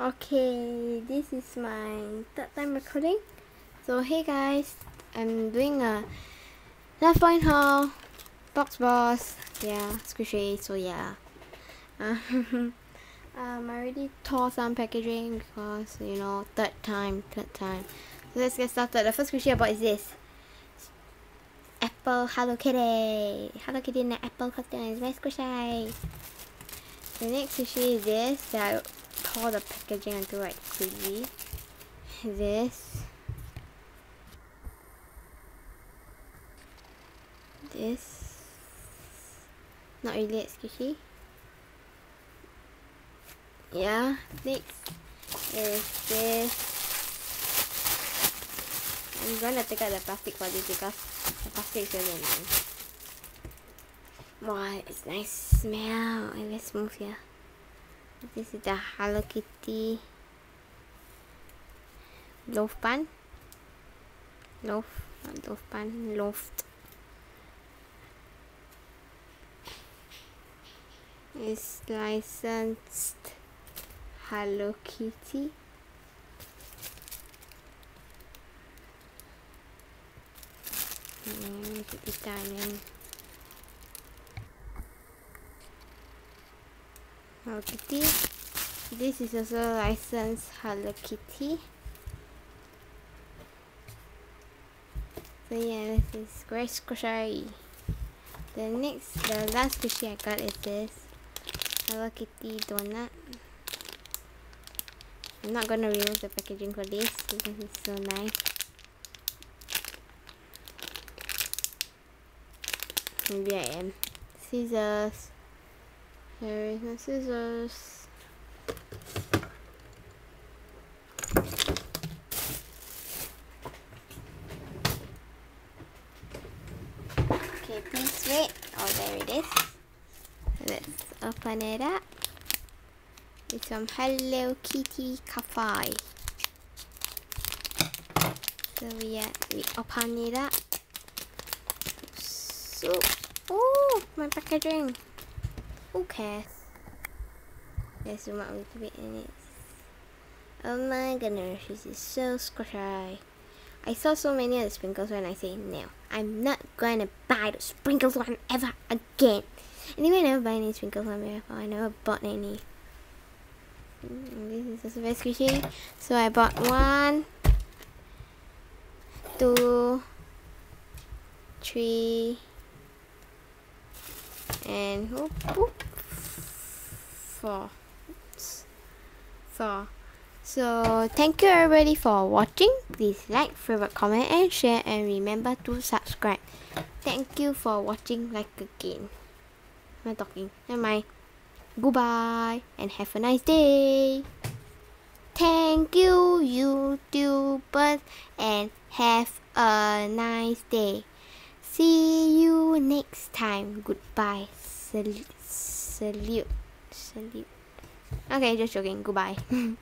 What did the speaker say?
Okay, this is my third time recording. So hey guys, I'm doing a left point haul, box boss, yeah, squishy, so yeah. um, I already tore some packaging because, you know, third time, third time. So let's get started. The first squishy I bought is this. Apple Hello Kitty. Hello Kitty and apple costume is very squishy. The next squishy is this that tore the packaging until like crazy. This. This. Not really squishy. Yeah, next is this. I'm gonna take out the plastic for this because the plastic is really nice. Wow, it's nice smell very smooth here. This is the Hello Kitty loaf pan. Loaf, not loaf pan, loft. It's licensed Hello Kitty. Hmm, and put Hello Kitty. This is also licensed Hello Kitty. So yeah, this is great squishy. The next, the last squishy I got is this Hello Kitty donut. I'm not gonna remove the packaging for this because it's so nice. Maybe I am. Scissors. There is my scissors. Okay, please wait. Oh, there it is. Let's open it up. It's from Hello Kitty Cafe. So we, uh, we open it up. So, oh, my packaging. Cares? Let's zoom out a little bit in it. Oh my goodness, this is so squishy. I saw so many of the sprinkles when I say no. I'm not gonna buy the sprinkles one ever again. Anyway, I never buy any sprinkles one before. I never bought any. This is also very squishy. So I bought one, two, three, and whoop, whoop, four. Four. So thank you everybody for watching. Please like, favorite, comment and share and remember to subscribe. Thank you for watching like again. I'm not talking. Never mind. Goodbye and have a nice day. Thank you YouTubers and have a nice day. See you next time. Goodbye. Salute. Salute. Salute. Okay, just joking. Goodbye.